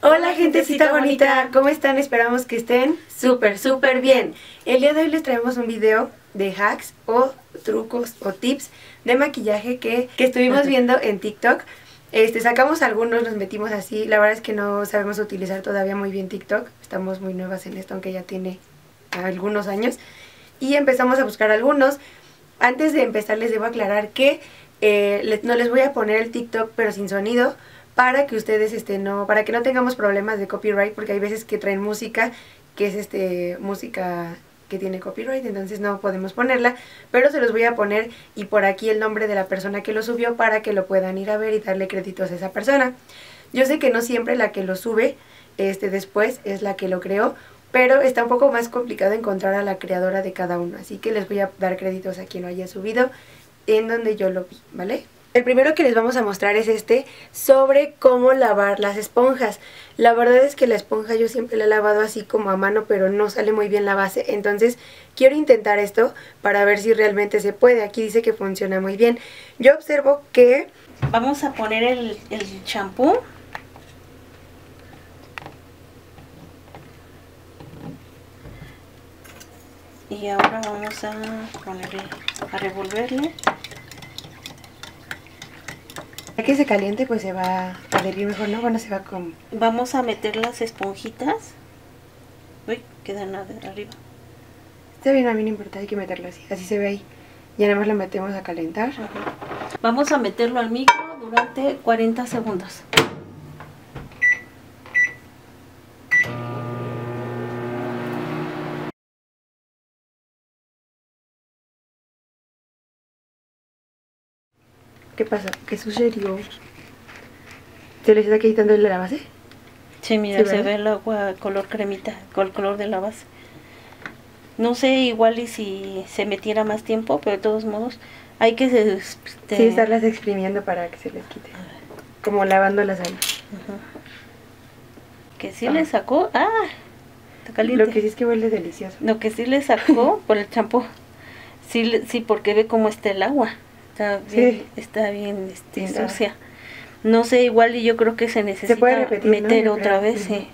Hola gentecita bonita, ¿cómo están? Esperamos que estén súper, súper bien. El día de hoy les traemos un video de hacks o trucos o tips de maquillaje que, que estuvimos viendo en TikTok. Este, sacamos algunos, nos metimos así. La verdad es que no sabemos utilizar todavía muy bien TikTok. Estamos muy nuevas en esto, aunque ya tiene algunos años. Y empezamos a buscar algunos. Antes de empezar les debo aclarar que eh, no les voy a poner el TikTok pero sin sonido para que ustedes este no para que no tengamos problemas de copyright porque hay veces que traen música que es este música que tiene copyright entonces no podemos ponerla pero se los voy a poner y por aquí el nombre de la persona que lo subió para que lo puedan ir a ver y darle créditos a esa persona. Yo sé que no siempre la que lo sube este después es la que lo creó pero está un poco más complicado encontrar a la creadora de cada uno, así que les voy a dar créditos a quien lo haya subido en donde yo lo vi, ¿vale? El primero que les vamos a mostrar es este sobre cómo lavar las esponjas. La verdad es que la esponja yo siempre la he lavado así como a mano, pero no sale muy bien la base, entonces quiero intentar esto para ver si realmente se puede. Aquí dice que funciona muy bien. Yo observo que Vamos a poner el el Y ahora vamos a ponerle, a revolverle. ya que se caliente pues se va a adherir mejor, ¿no? Bueno, se va con... Vamos a meter las esponjitas. Uy, quedan a- arriba. Está bien, a mí no importa, hay que meterlo así, así se ve ahí. Y nada más lo metemos a calentar. Ajá. Vamos a meterlo al micro durante 40 segundos. ¿Qué pasa? ¿Qué sucedió? ¿Se les está quitando la base? Sí, mira, Sí, se ¿verdad? ve el agua color cremita, con el color de la base. No sé igual y si se metiera más tiempo, pero de todos modos hay que... este, Sí, estarlas exprimiendo para que se les quite. Como lavando las alas. Ajá. Que sí le sacó... ¡Ah! Está caliente. Lo que sí es que huele delicioso. Lo que sí le sacó por el champú. Sí, sí, porque ve cómo está el agua. Está bien, Sí. está bien este, Sí, sucia. No sé, igual y yo creo que se necesita puede repetir, ¿no? meter otra vez, Ujú. sí.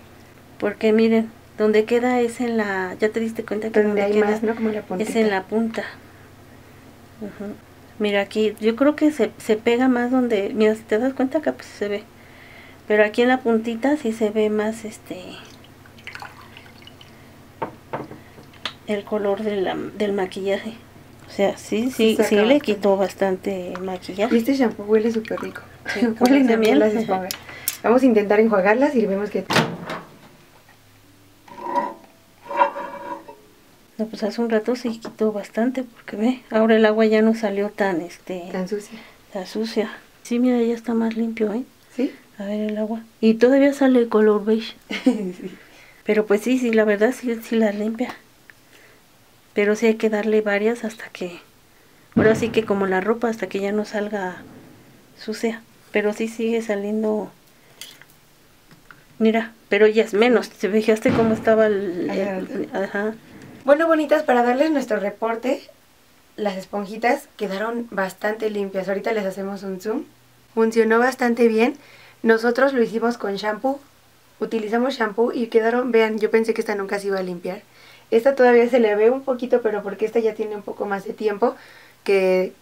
Porque miren, donde queda es en la... ¿Ya te diste cuenta que Donde hay queda más, ¿no? Como la puntita. es en la punta? Mira aquí, yo creo que se, se pega más donde... Mira, si te das cuenta acá pues se ve. Pero aquí en la puntita sí se ve más este... El color de la- del maquillaje. O sea, sí, Sí sí, le quitó bastante Y maquillaje. este shampoo huele súper rico. Sí, miel miel. las esponjas. Vamos a intentar enjuagarlas y vemos que... No, pues hace un rato se quitó bastante porque ve, ahora el agua ya no salió tan, este, Tan sucia. tan sucia. Sí, mira, ya está más limpio, ¿eh? ¿Sí? A ver el agua. Y todavía sale el color beige. sí. Pero pues sí, sí, la verdad sí, sí la limpia. Pero sí hay que darle varias hasta que... Ahora sí que como la ropa, hasta que ya no salga sucia. Pero sí sigue saliendo... Mira, pero ya es menos. ¿Te fijaste cómo estaba el... el- ajá. Bueno, bonitas, para darles nuestro reporte, las esponjitas quedaron bastante limpias. Ahorita les hacemos un zoom. Funcionó bastante bien. Nosotros lo hicimos con shampoo. Utilizamos shampoo y quedaron, vean, yo pensé que esta nunca se iba a limpiar. Esta todavía se le ve un poquito, pero porque esta ya tiene un poco más de tiempo que,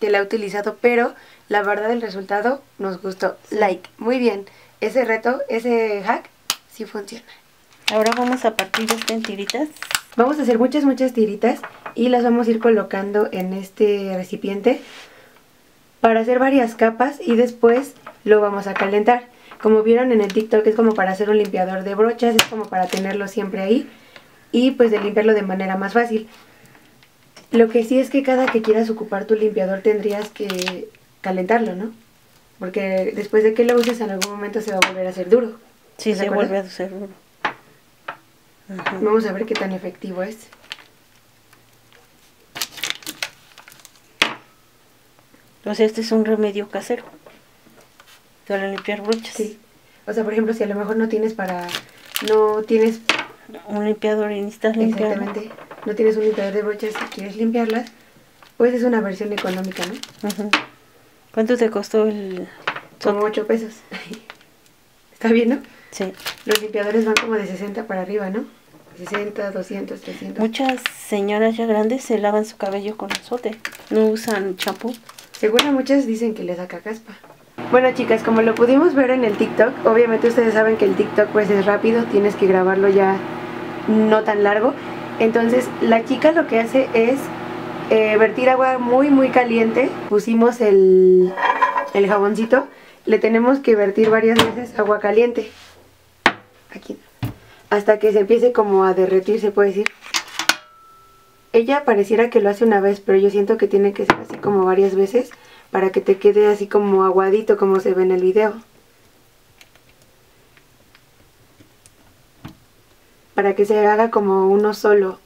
que la he utilizado. Pero la verdad el resultado nos gustó. Like, muy bien. Ese reto, ese hack, sí funciona. Ahora vamos a partir esto en tiritas. Vamos a hacer muchas, muchas tiritas y las vamos a ir colocando en este recipiente para hacer varias capas y después lo vamos a calentar. Como vieron en el TikTok es como para hacer un limpiador de brochas, es como para tenerlo siempre ahí y pues de limpiarlo de manera más fácil. Lo que sí es que cada que quieras ocupar tu limpiador tendrías que calentarlo, ¿no? Porque después de que lo uses en algún momento se va a volver a hacer duro. Sí, ¿De se acuerdo? vuelve a hacer duro. Ajá. Vamos a ver qué tan efectivo es. O sea, este es un remedio casero. Para limpiar brochas. Sí. O sea, por ejemplo, si a lo mejor no tienes para... No tienes Un limpiador y necesitas limpiar. exactamente... No tienes un limpiador de brochas y quieres limpiarlas, Pues es una versión económica, ¿no? Ujú. ¿Cuánto te costó el Como 8 pesos. Está bien, ¿no? Sí. Los limpiadores van como de 60 para arriba, ¿no? 60, 200, 300. Muchas señoras ya grandes se lavan su cabello con azote. No usan champú. Seguro muchas dicen que le saca caspa. Bueno chicas, como lo pudimos ver en el TikTok, obviamente ustedes saben que el TikTok pues es rápido, tienes que grabarlo ya no tan largo. Entonces la chica lo que hace es eh, vertir agua muy muy caliente. Pusimos el, el jaboncito, le tenemos que vertir varias veces agua caliente. Aquí. Hasta que se empiece como a derretir, se puede decir. Ella pareciera que lo hace una vez, pero yo siento que tiene que ser así como varias veces para que te quede así como aguadito como se ve en el video. Para que se haga como uno solo.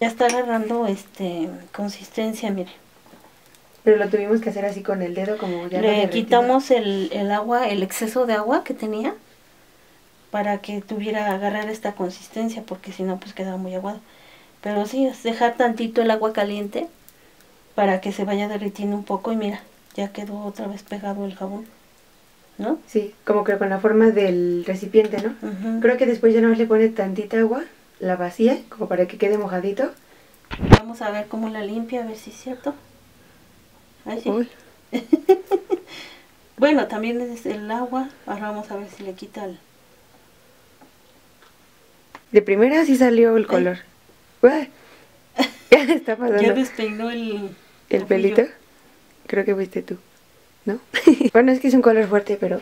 Ya está agarrando este consistencia, mire. Pero lo tuvimos que hacer así con el dedo como ya Le quitamos el, el agua, el exceso de agua que tenía para que tuviera agarrar esta consistencia, porque si no pues quedaba muy aguado. Pero sí, es dejar tantito el agua caliente para que se vaya derritiendo un poco y mira, ya quedó otra vez pegado el jabón. ¿No? Sí, como que con la forma del recipiente, ¿no? Creo que después ya no le pone tantita agua, la vacía, como para que quede mojadito. Vamos a ver cómo la limpia, a ver si es cierto. Ahí sí. Uy, Bueno, también es el agua. Ahora vamos a ver si le quita el... De primera sí salió el color. Uy, ¿Qué está pasando? Ya despeinó el... ¿El pelito? Creo que fuiste tú, ¿no? bueno, es que es un color fuerte, pero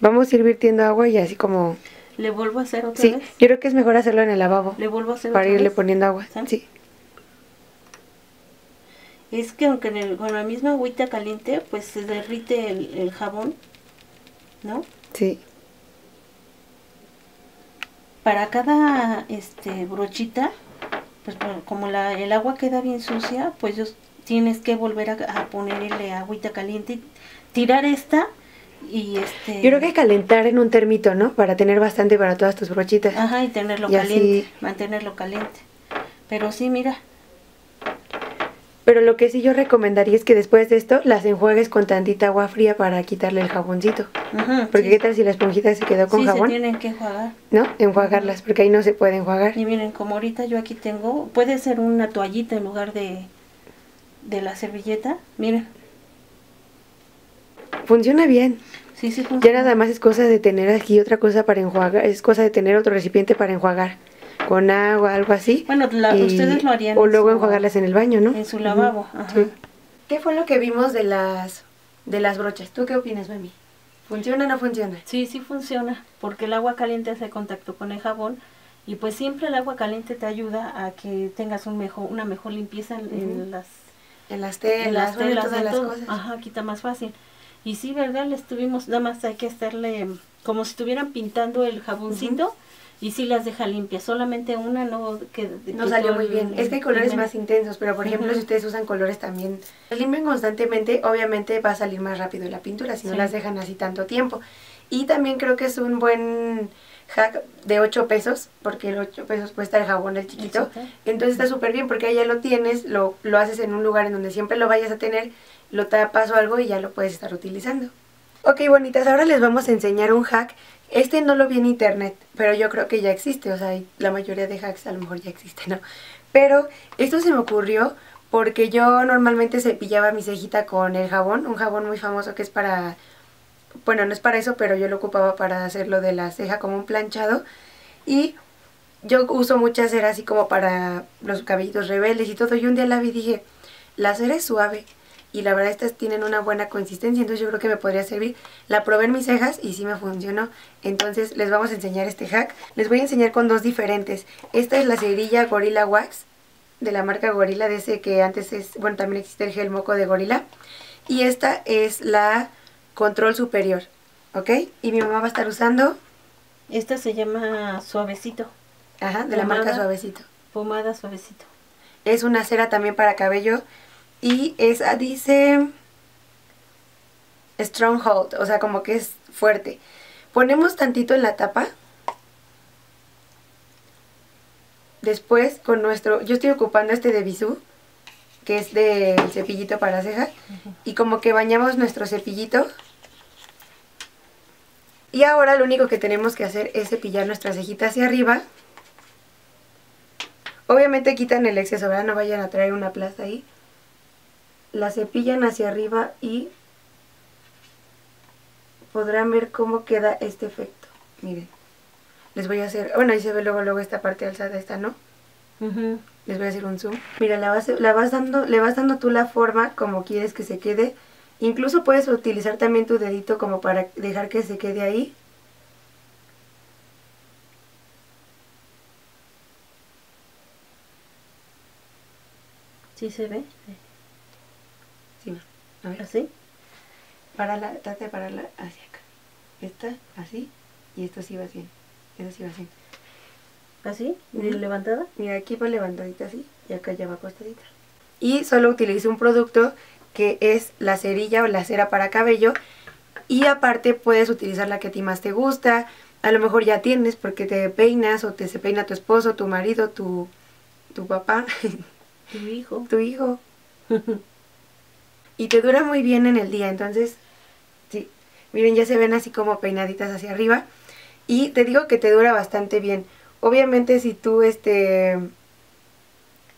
vamos a ir virtiendo agua y así como... ¿Le vuelvo a hacer otra Sí, vez? yo creo que es mejor hacerlo en el lavabo ¿Le vuelvo a hacer para otra irle vez? poniendo agua. ¿Sí? Sí. Es que aunque en el- con la misma agüita caliente, pues se derrite el, el jabón, ¿no? Sí. Para cada este brochita, pues como la, el agua queda bien sucia, pues yo- tienes que volver a, a ponerle agüita caliente, tirar esta y este... Yo creo que calentar en un termito, ¿no? Para tener bastante para todas tus brochitas. Ajá, y tenerlo Y así- caliente, mantenerlo caliente. Pero sí, mira, Pero lo que sí yo recomendaría es que después de esto las enjuagues con tantita agua fría para quitarle el jaboncito. ujú, Porque sí, qué tal si la esponjita se quedó con sí, jabón, se tienen que enjuagar. ¿no? Enjuagarlas, porque ahí no se puede enjuagar. Y miren, como ahorita yo aquí tengo, puede ser una toallita en lugar de, de la servilleta. Miren, Funciona bien. sí, sí Ya funciona. nada más es cosa de tener aquí otra cosa para enjuagar, es cosa de tener otro recipiente para enjuagar. Con agua, algo así. Bueno, la- y- ustedes lo harían O luego su- enjuagarlas en el baño, ¿no? En su lavabo. Ajá. Sí. ¿Qué fue lo que vimos de las de las brochas? ¿Tú qué opinas, mami? ¿Funciona o no funciona? Sí, sí funciona, porque el agua caliente hace contacto con el jabón y pues siempre el agua caliente te ayuda a que tengas un mejor, una mejor limpieza en, Ujú. las, En las en telas, las bueno, en telas, todas en las todo. cosas. Ajá, quita más fácil. Y sí, ¿verdad? Le estuvimos, nada más hay que estarle como si estuvieran pintando el jaboncito y sí las deja limpias, solamente una no que No que salió muy el- bien. Es que hay colores más intensos, pero por ejemplo, si ustedes usan colores también, limpian constantemente, obviamente va a salir más rápido la pintura si no las dejan así tanto tiempo. Y también creo que es un buen hack de 8 pesos, porque el 8 pesos cuesta el jabón el chiquito. Entonces está súper bien porque ahí ya lo tienes, lo, lo haces en un lugar en donde siempre lo vayas a tener, lo tapas o algo y ya lo puedes estar utilizando. Ok, bonitas, ahora les vamos a enseñar un hack. Este no lo vi en internet, pero yo creo que ya existe, o sea, la mayoría de hacks a lo mejor ya existen, ¿no? Pero esto se me ocurrió porque yo normalmente cepillaba mi cejita con el jabón, un jabón muy famoso que es para, bueno, no es para eso, pero yo lo ocupaba para hacerlo de la ceja como un planchado. Y yo uso mucha cera así como para los cabellitos rebeldes y todo. Y un día la vi y dije, la cera es suave y la verdad estas tienen una buena consistencia, entonces yo creo que me podría servir. La probé en mis cejas y sí me funcionó. Entonces les vamos a enseñar este hack. Les voy a enseñar con dos diferentes. Esta es la cerilla Gorilla Wax de la marca Gorilla, de ese que antes es, bueno, también existe el gel moco de Gorilla. Y esta es la Control Superior, ¿ok? Y mi mamá va a estar usando, Esta se llama suavecito, ajá, de la marca. Suavecito. pomada suavecito. Es una cera también para cabello y esa dice Stronghold, o sea, como que es fuerte. Ponemos tantito en la tapa. Después con nuestro, yo estoy ocupando este de Bisú, que es del cepillito para ceja. Y como que bañamos nuestro cepillito. Y ahora lo único que tenemos que hacer es cepillar nuestra cejita hacia arriba. Obviamente quitan el exceso, ¿verdad? No vayan a traer una plaza ahí. La cepillan hacia arriba y podrán ver cómo queda este efecto. Miren. Les voy a hacer... Bueno, ahí se ve luego, luego esta parte alzada, esta, ¿no? Les voy a hacer un zoom. Mira, la vas, la vas dando, le vas dando tú la forma como quieres que se quede. Incluso puedes utilizar también tu dedito como para dejar que se quede ahí. ¿Sí se ve? Sí, a ver. ¿Así? Para la, trata de pararla hacia acá. Esta, así, y esto sí va así. Esto sí va así. ¿Así? ¿Y Ujú. levantada? Mira, aquí va levantadita así, y acá ya va acostadita. Y solo utilizo un producto que es la cerilla o la cera para cabello. Y aparte puedes utilizar la que a ti más te gusta. A lo mejor ya tienes porque te peinas o te se peina tu esposo, tu marido, tu, tu papá, Tu hijo. tu hijo. y te dura muy bien en el día, entonces, sí. Miren, ya se ven así como peinaditas hacia arriba. Y te digo que te dura bastante bien. Obviamente si tú este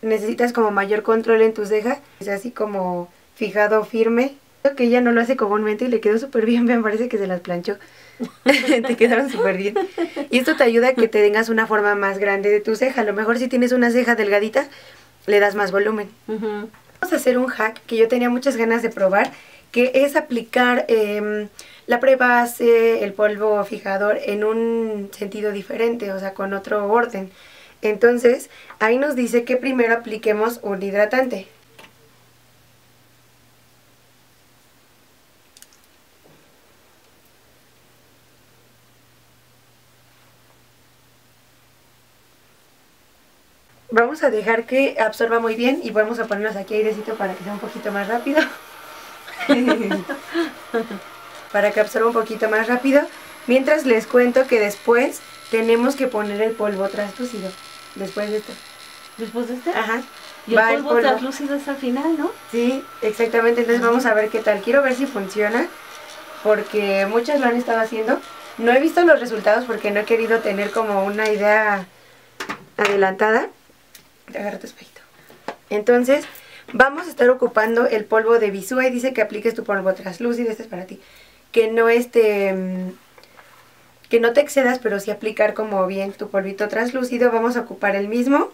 necesitas como mayor control en tu ceja, es así como fijado firme. Creo que ella no lo hace comúnmente y le quedó súper bien, me parece que se las planchó. te quedaron súper bien. Y esto te ayuda a que te tengas una forma más grande de tu ceja. A lo mejor si tienes una ceja delgadita, le das más volumen. Vamos a hacer un hack que yo tenía muchas ganas de probar, que es aplicar em, la prebase, el polvo fijador en un sentido diferente, o sea, con otro orden. Entonces, ahí nos dice que primero apliquemos un hidratante. Vamos a dejar que absorba muy bien y vamos a ponernos aquí airecito para que sea un poquito más rápido. para que absorba un poquito más rápido. Mientras les cuento que después tenemos que poner el polvo translúcido. Después de esto. Después de este. Ajá. Y Va el el polvo polvo. translúcido es al final, ¿no? Sí, exactamente. Entonces vamos a ver qué tal. Quiero ver si funciona. Porque muchas lo han estado haciendo. No he visto los resultados porque no he querido tener como una idea adelantada. Agarra tu espejito. Entonces, vamos a estar ocupando el polvo de Bisú. Ahí dice que apliques tu polvo translúcido. Este es para ti. Que no este... mm, Que no te excedas, pero sí aplicar como bien tu polvito translúcido. Vamos a ocupar el mismo.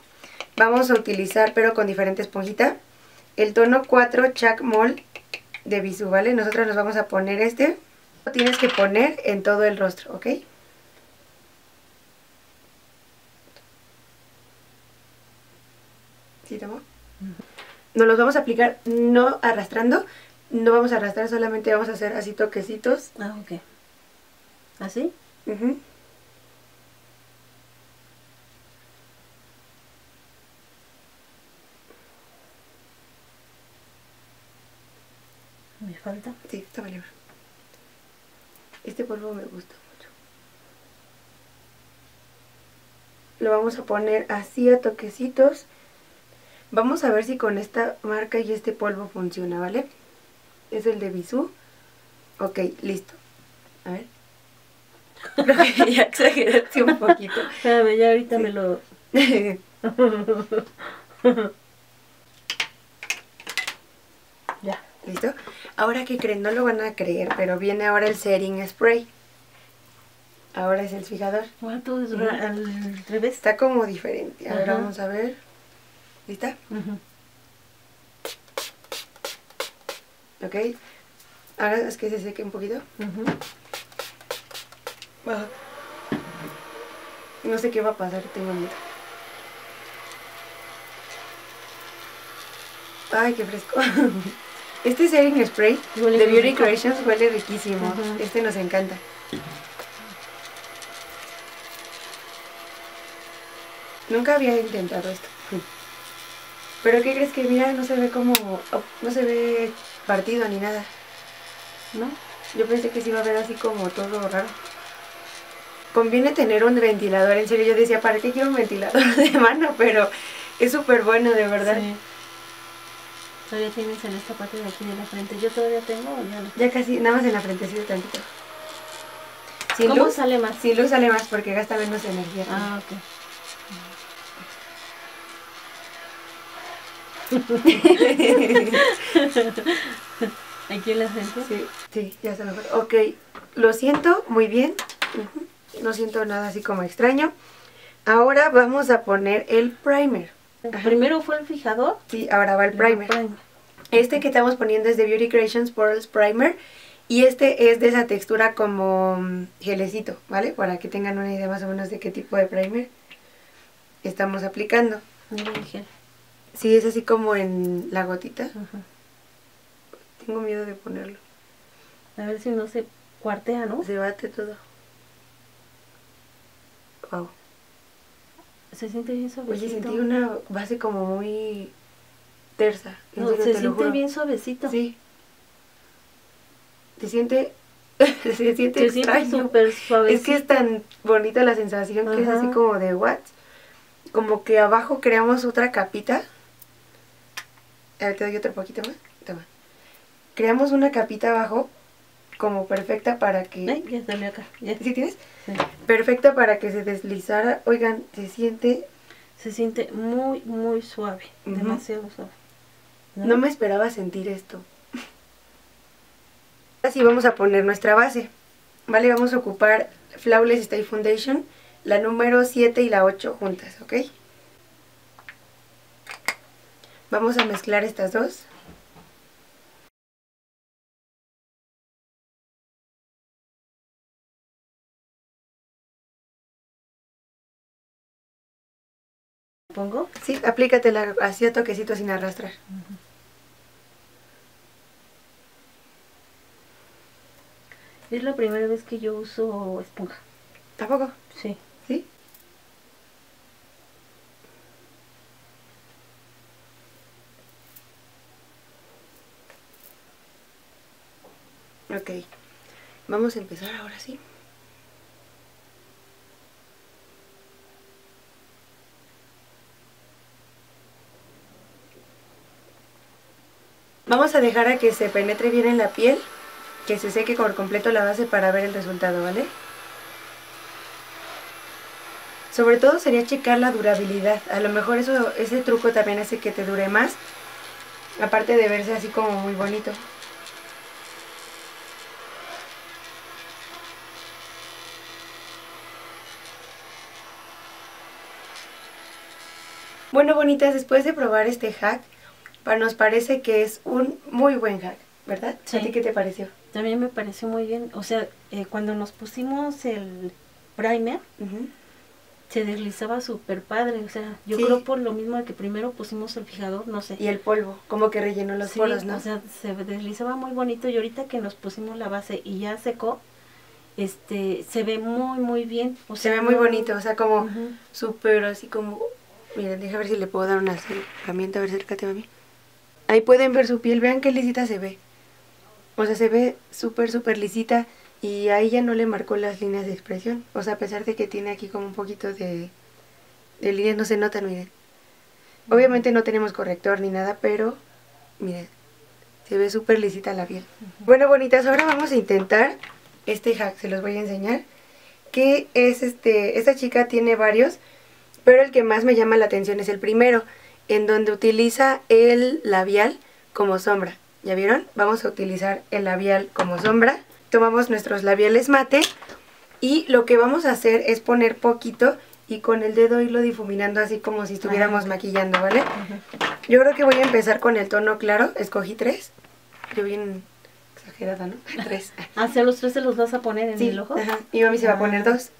Vamos a utilizar, pero con diferente esponjita, el tono 4 Chac Mol de Bisú, ¿vale? Nosotros nos vamos a poner este. Lo tienes que poner en todo el rostro, ¿ok? ¿Sí, tomó? Nos los vamos a aplicar no arrastrando, no vamos a arrastrar, solamente vamos a hacer así toquecitos. Ah, ok. ¿Así? Ujú. Me falta. Sí, está vale. Este polvo me gusta mucho. Lo vamos a poner así a toquecitos. Vamos a ver si con esta marca y este polvo funciona, ¿vale? Es el de Bisú. Ok, listo. A ver. Creo que ya exageraste un poquito. Espérame, ya ahorita Sí. me lo. ya. ¿Listo? Ahora que creen, no lo van a creer, pero viene ahora el setting spray. Ahora es el fijador. Todo es al revés. Está como diferente. Ahora vamos a ver. ¿Lista? Ujú. Ok. Ahora es que se seque un poquito. No sé qué va a pasar, tengo miedo. Ay, qué fresco. Este setting spray Huele de Beauty rico. Creations huele riquísimo. Este nos encanta. Nunca había intentado esto. Pero ¿qué crees que mira? No se ve como... oh, No se ve partido ni nada. ¿No? Yo pensé que se iba a ver así como todo raro. Conviene tener un ventilador, en serio. Yo decía, ¿para qué quiero un ventilador de mano? Pero es súper bueno, de verdad. Sí. Todavía tienes en esta parte de aquí de la frente. Yo todavía tengo no. Ya casi, nada más en la frentecita tantito. Sin ¿Cómo luz, sale más? Sin luz sale más porque gasta menos energía. Ah, ok. Aquí en la frente. Sí, sí, ya está mejor. Ok, lo siento, muy bien. No siento nada así como extraño. Ahora vamos a poner el primer. Primero fue el fijador. Sí, ahora va el primer. Este que estamos poniendo es de Beauty Creations Pearls Primer. Y este es de esa textura como mm, gelecito, ¿vale? Para que tengan una idea más o menos de qué tipo de primer estamos aplicando. Mira el gel. Sí, es así como en la gotita. Ajá. Tengo miedo de ponerlo. A ver si no se cuartea, ¿no? Se bate todo. Wow. Se siente bien suavecito. Oye, sentí una base como muy tersa. No, serio, se te siente bien suavecito. Sí. Se siente. se siente Se siente extraño. suavecito. Es que es tan bonita la sensación que es así como de what? Como que abajo creamos otra capita. A ver, te doy otro poquito más. Toma. Creamos una capita abajo como perfecta para que. Ay, ya salió acá. ya. ¿Sí tienes? Sí. Perfecta para que se deslizara. Oigan, se siente. Se siente muy, muy suave. Demasiado suave. No me esperaba sentir esto. Así vamos a poner nuestra base. Vale, vamos a ocupar Flawless Stay Foundation, la número 7 y la 8 juntas, ¿ok? Vamos a mezclar estas dos. ¿Pongo? Sí, aplícatela así a toquecito sin arrastrar. Es la primera vez que yo uso esponja. ¿Tampoco? Sí. ¿Sí? Ok. Vamos a empezar ahora sí. Vamos a dejar a que se penetre bien en la piel, que se seque por completo la base para ver el resultado, ¿vale? Sobre todo sería checar la durabilidad. A lo mejor eso, ese truco también hace que te dure más. Aparte de verse así como muy bonito. Bueno, bonitas, después de probar este hack, nos parece que es un muy buen hack, ¿verdad? Sí. ¿A ti qué te pareció? También me pareció muy bien. O sea, eh, cuando nos pusimos el primer, se deslizaba súper padre. O sea, yo Sí. creo por lo mismo de que primero pusimos el fijador, no sé. Y el polvo, como que rellenó los Sí, poros, ¿no? o sea, se deslizaba muy bonito y ahorita que nos pusimos la base y ya secó, este, se ve muy, muy bien. O Se ve muy bonito, o sea, como Ujú. súper así como... Miren, deja ver si le puedo dar una herramienta, a ver, acércate a mí. Ahí pueden ver su piel, vean qué lisita se ve. O sea, se ve súper, súper lisita y ahí ya no le marcó las líneas de expresión. O sea, a pesar de que tiene aquí como un poquito de, de líneas, no se notan, miren. Obviamente no tenemos corrector ni nada, pero miren, se ve súper lisita la piel. Bueno, bonitas, ahora vamos a intentar este hack, se los voy a enseñar. Que es este, esta chica tiene varios, pero el que más me llama la atención es el primero, en donde utiliza el labial como sombra. ¿Ya vieron? Vamos a utilizar el labial como sombra. Tomamos nuestros labiales mate y lo que vamos a hacer es poner poquito y con el dedo irlo difuminando así como si estuviéramos ok. maquillando, ¿vale? Yo creo que voy a empezar con el tono claro. Escogí tres. Yo bien exagerada, ¿no? Tres. ¿Hacia los tres se los vas a poner en Sí, el ojo? ajá. Mi mami se va a poner Ah. dos.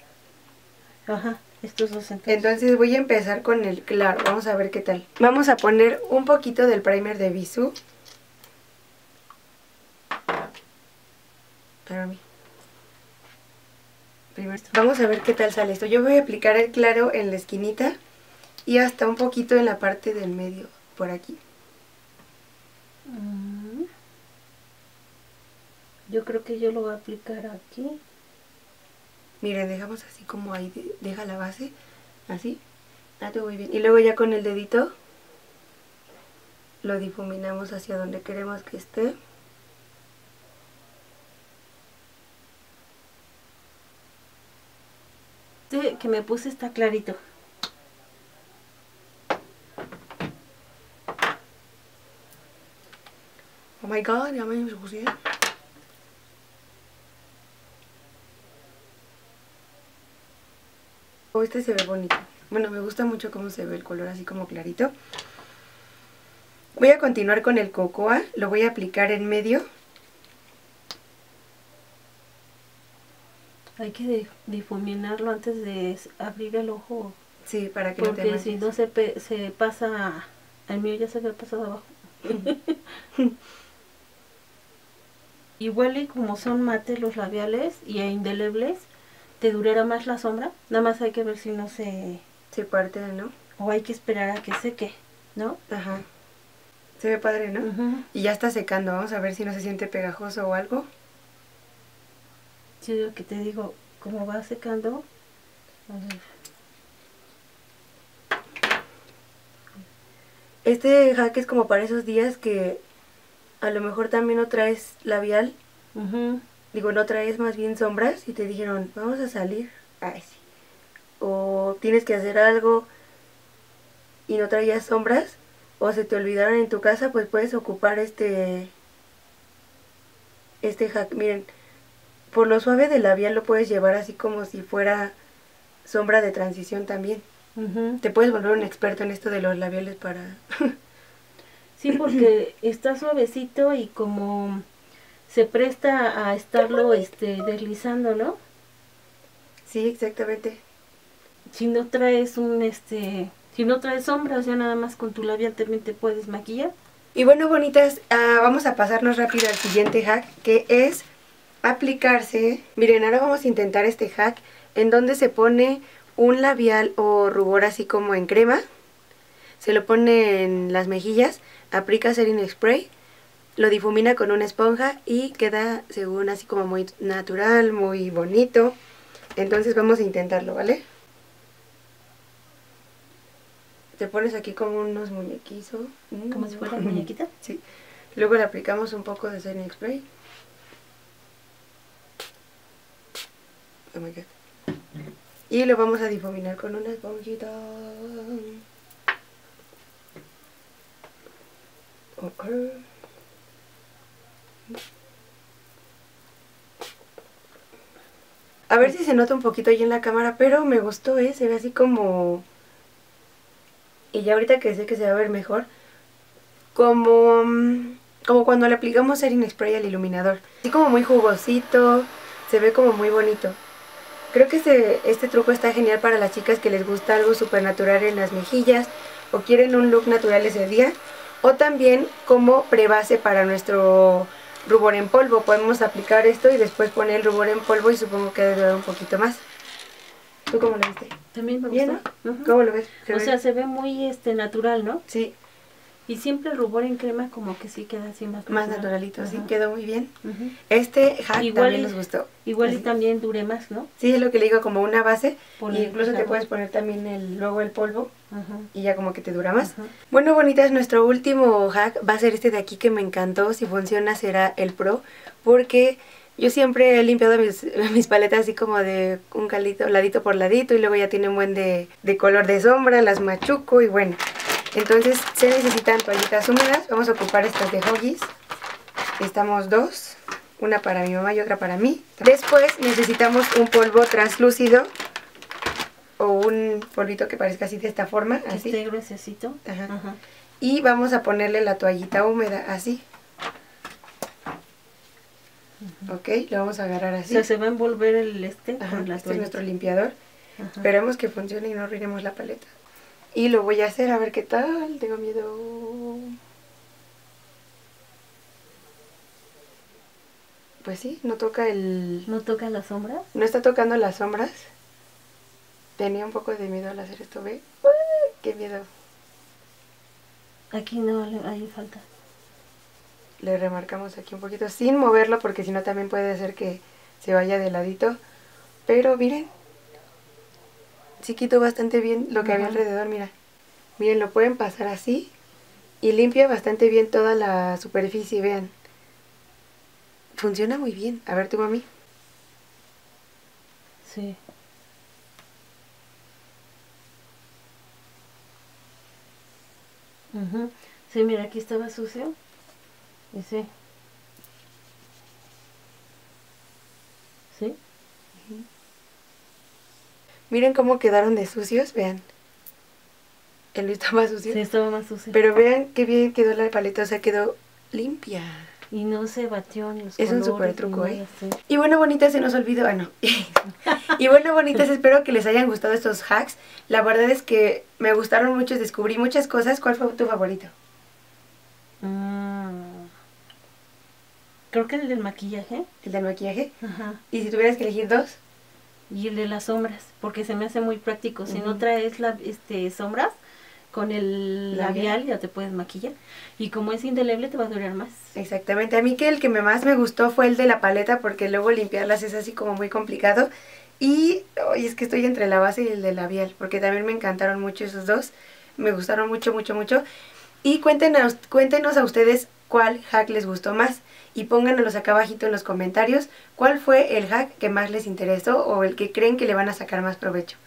Ajá, estos dos entonces. Entonces voy a empezar con el claro. Vamos a ver qué tal. Vamos a poner un poquito del primer de Bisú. Para mí. Primero- Vamos a ver qué tal sale esto. Yo voy a aplicar el claro en la esquinita y hasta un poquito en la parte del medio, por aquí. Mm. Yo creo que yo lo voy a aplicar aquí. Miren, dejamos así como ahí, de- deja la base, así. Ah, muy bien. Y luego ya con el dedito, lo difuminamos hacia donde queremos que esté. Este que me puse está clarito. Oh my god, ya me ensucié. Oh, este se ve bonito. Bueno, me gusta mucho cómo se ve el color así como clarito. Voy a continuar con el cocoa. Lo voy a aplicar en medio. Hay que di- difuminarlo antes de abrir el ojo. Sí, para que no te Porque si manches. no se, pe- se pasa... El mío ya se había pasado abajo. Igual y como son mates los labiales y indelebles, te durará más la sombra. Nada más hay que ver si no se... Se parte, ¿no? O hay que esperar a que seque, ¿no? Ajá. Se ve padre, ¿no? Ujú. Y ya está secando. Vamos a ver si no se siente pegajoso o algo. Sí, lo que te digo, como va secando... a ver. Este hack es como para esos días que a lo mejor también no traes labial. Ujú. Digo, no traes más bien sombras y te dijeron, vamos a salir. Ay, sí. O tienes que hacer algo y no traías sombras. O se te olvidaron en tu casa, pues puedes ocupar este este hack. Miren, por lo suave del labial lo puedes llevar así como si fuera sombra de transición también. Te puedes volver un experto en esto de los labiales para... Sí, porque está suavecito y como se presta a estarlo este deslizando, ¿no? sí, exactamente. Si no traes un este, si no traes sombra, o sea, nada más con tu labial también te puedes maquillar. Y bueno, bonitas, ah, vamos a pasarnos rápido al siguiente hack, que es aplicarse. Miren, ahora vamos a intentar este hack en donde se pone un labial o rubor así como en crema. Se lo pone en las mejillas, aplica setting spray, lo difumina con una esponja y queda según así como muy natural, muy bonito. Entonces vamos a intentarlo, ¿vale? Te pones aquí como unos muñequizos. Como si fuera muñequita. Sí. Luego le aplicamos un poco de setting spray. Oh my god. Y lo vamos a difuminar con una esponjita. Ok. A ver si se nota un poquito ahí en la cámara, pero me gustó, ¿eh? Se ve así como... Y ya ahorita que sé que se va a ver mejor, como, mm, como cuando le aplicamos setting spray al iluminador. Así como muy jugosito, se ve como muy bonito. Creo que este, este truco está genial para las chicas que les gusta algo súper natural en las mejillas o quieren un look natural ese día. O también como prebase para nuestro rubor en polvo. Podemos aplicar esto y después poner el rubor en polvo y supongo que debe durar un poquito más. ¿Tú cómo lo viste? También me ¿Bien, gusta. Ujú. ¿Cómo lo ves? ¿Se O ve? sea, se ve muy este natural, ¿no? sí, Y siempre el rubor en crema como que sí queda así más más natural. naturalito, sí, quedó muy bien. Este hack Igual también y- nos gustó. Igual y también dure más, ¿no? Sí, es lo que le digo, como una base. Y incluso te puedes poner también el, luego el polvo y ya como que te dura más. Bueno, bonitas, nuestro último hack va a ser este de aquí que me encantó. Si funciona será el Pro, porque yo siempre he limpiado mis, mis paletas así como de un calito, ladito por ladito, y luego ya tiene un buen de, de color de sombra, las machuco y bueno. Entonces se necesitan toallitas húmedas. Vamos a ocupar estas de Huggies. Estamos dos, una para mi mamá y otra para mí. Después necesitamos un polvo translúcido o un polvito que parezca así de esta forma, así. esté gruesecito. Ajá. Ajá. Y vamos a ponerle la toallita húmeda, así. Ok, lo vamos a agarrar O así. sea, se va a envolver el este Ajá, con la este es nuestro limpiador. Ajá. Esperemos que funcione y no arruinemos la paleta. Y lo voy a hacer a ver qué tal. Tengo miedo. Pues sí, no toca el... ¿No toca la sombra? No está tocando las sombras. Tenía un poco de miedo al hacer esto, ¿ve? ¡Uy! ¡Qué miedo! Aquí no, ahí falta. Le remarcamos aquí un poquito sin moverlo porque si no también puede ser que se vaya de ladito. Pero miren, sí quitó bastante bien lo que había alrededor, mira. Miren, lo pueden pasar así Y limpia bastante bien toda la superficie, vean. Funciona muy bien. A ver tu mami. Sí. Sí, mira, aquí estaba sucio. Y. Sí. Miren cómo quedaron de sucios, vean. El mío más sucio. Sí, estaba más sucio. Pero vean qué bien quedó la paleta, o sea, quedó limpia. Y no se batió en los Es un colores ni truco, ¿eh? sí. Y bueno, bonitas, se nos olvidó. Ah, no. y bueno, bonitas, espero que les hayan gustado estos hacks. La verdad es que me gustaron mucho, descubrí muchas cosas. ¿Cuál fue tu favorito? Mm. Creo que el del maquillaje. ¿El del maquillaje? Ajá. Y si tuvieras que elegir dos, Y el de las sombras, porque se me hace muy práctico. Si no traes la, este, sombras, con el Labial. ya te puedes maquillar. Y como es indeleble, te va a durar más. exactamente. A mí que el que me más me gustó fue el de la paleta, porque luego limpiarlas es así como muy complicado. Y hoy es que estoy entre la base y el de labial, porque también me encantaron mucho esos dos. Me gustaron mucho, mucho, mucho. Y cuéntenos, cuéntenos a ustedes cuál hack les gustó más. Y pónganos acá abajito en los comentarios cuál fue el hack que más les interesó o el que creen que le van a sacar más provecho.